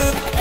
Uh, uh.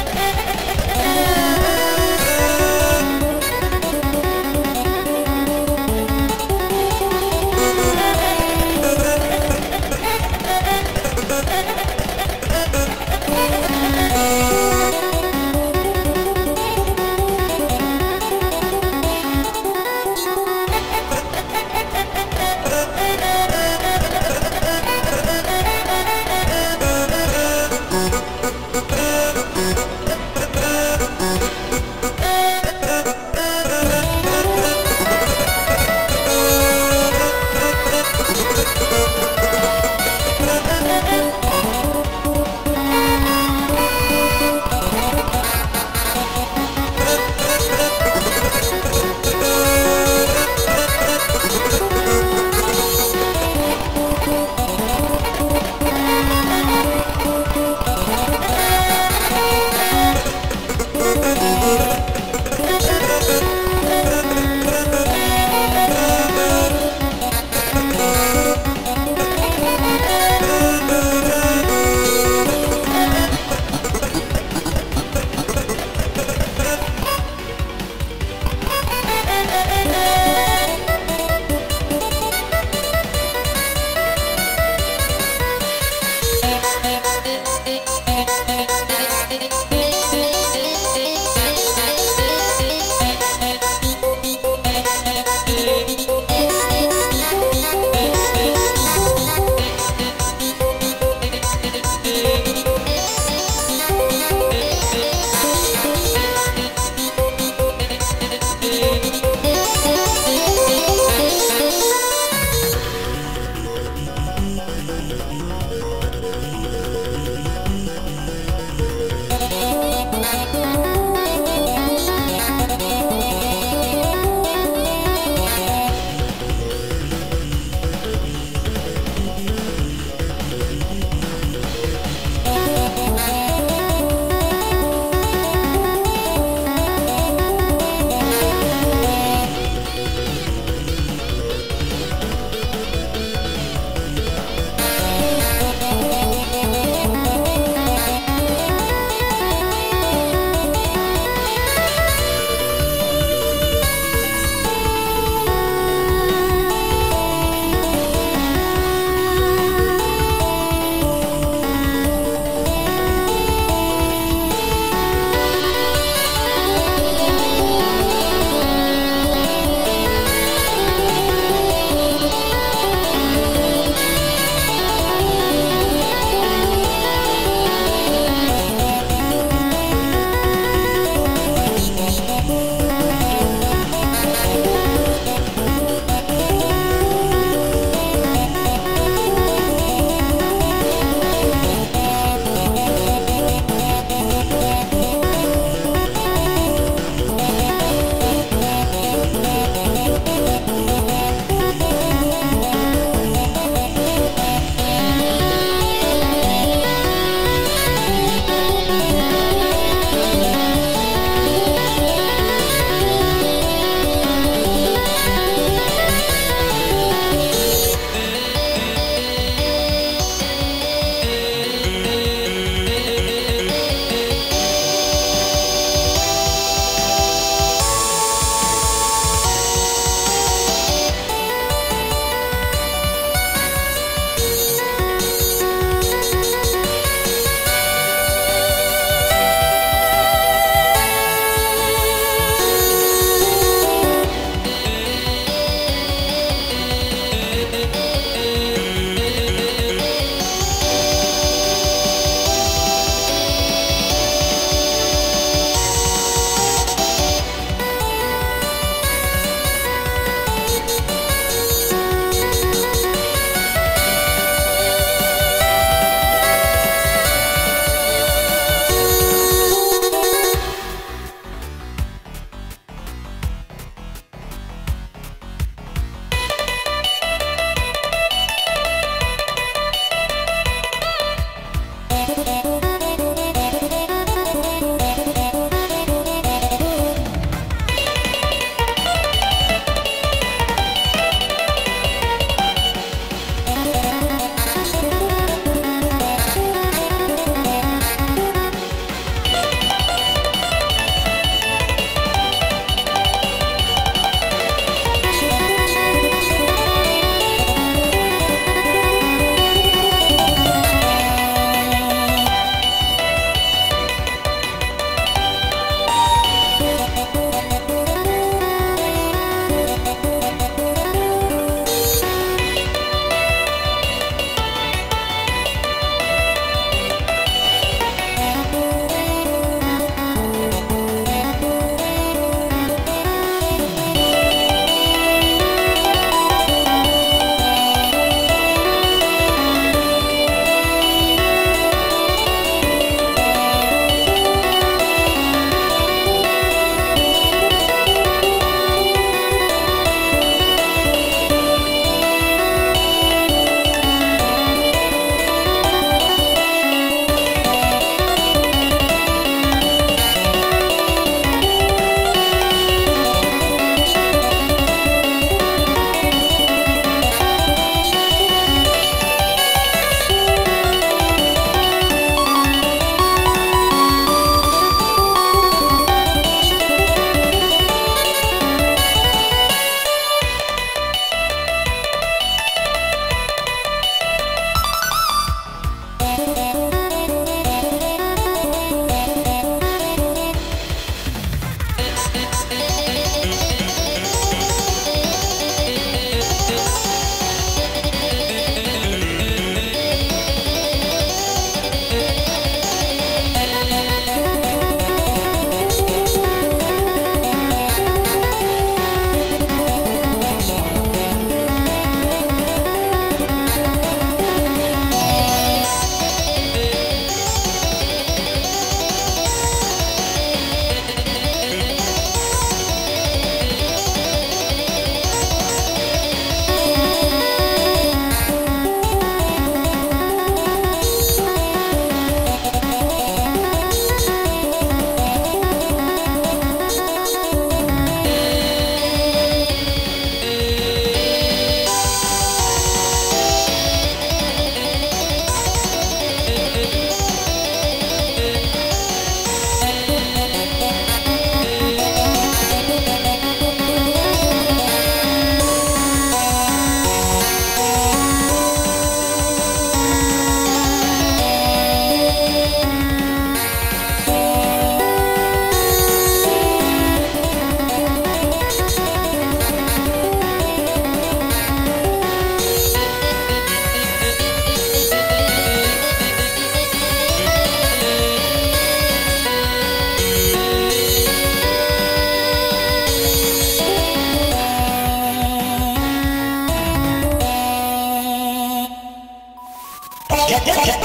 Yeah.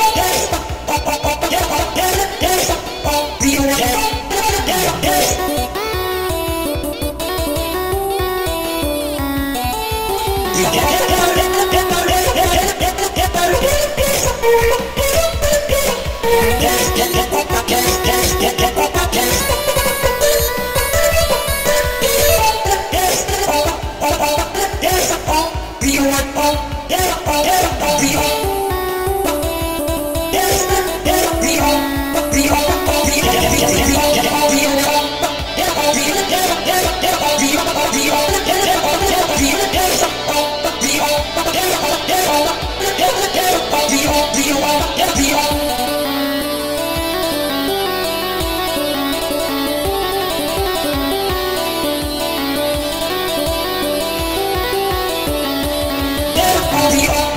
Do you